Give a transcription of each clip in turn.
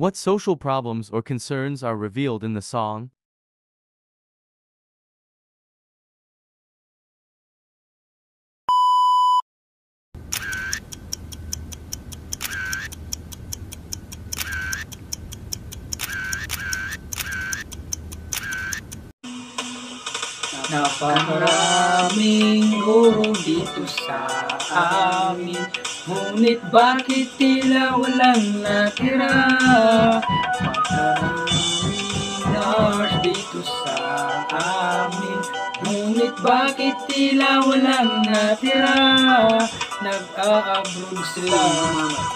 What social problems or concerns are revealed in the song? Napakaraming guro dito sa amin. Ngunit bakit tila walang natira? Napakaraming nurse dito sa amin. Ngunit bakit tila walang natira? Nag-a-abroad sila.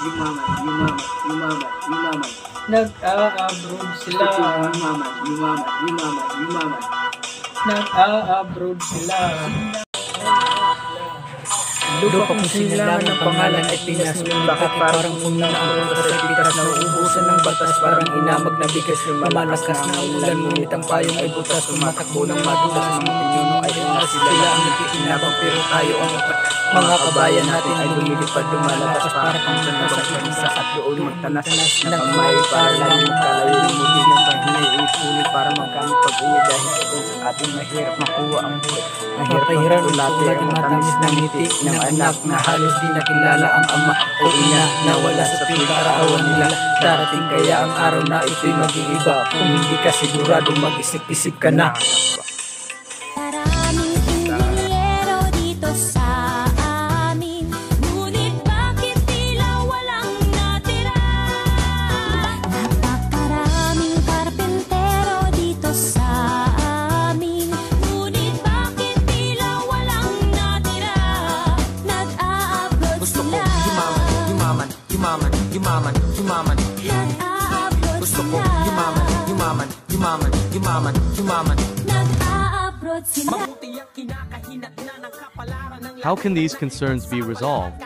Yumaman, yumaman, yumaman, yumaman, Nag-a-abroad sila. Yumaman, yumaman, yumaman, yumaman. Nag-a-abroad sila. Lupa kung sinilangan ng pangalan ay Pinas bakit parang una ang oras ay pitas na uubusan ng batas Parang inamag na bigas Lumalakas na ulan Ngunit ang payong ay butas Tumatakbo ng madulas. Mga pinuno ay unas Sila. ang nagkikinabang pero tayo ang mga kabayan natin ay lumilipad lumalabas para kang sa isa doon magtanas ng kamay para lang magkalayo ng muli ng paghinay para magkamit pag-uwi dahil doon sa ating mahirap makuha ang buhay. Mahirap ang tulate ang matamis ng ngiti ng anak na halos di nakilala ang ama o ina na wala sa pinag-arawan nila. darating kaya ang araw na ito'y mag-iiba. Kung hindi ka sigurado mag-isip-isip ka na yumaman, yumaman, yumaman, yumaman, yumaman. Nag-a-upload Gusto ko sila yumaman, yumaman, yumaman, yumaman, yumaman. Nag-a-upload sila Mabuti ang kinakahinatna ng kapalaran ng How can these concerns be resolved?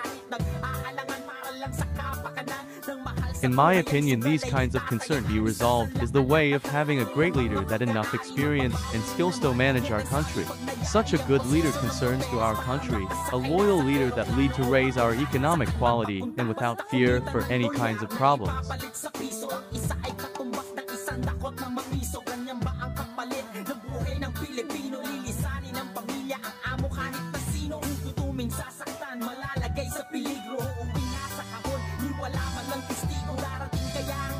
In my opinion, these kinds of concern be resolved is the way of having a great leader that enough experience and skills to manage our country. Such a good leader concerns to our country, a loyal leader that lead to raise our economic quality and without fear for any kinds of problems. sa piso ang araw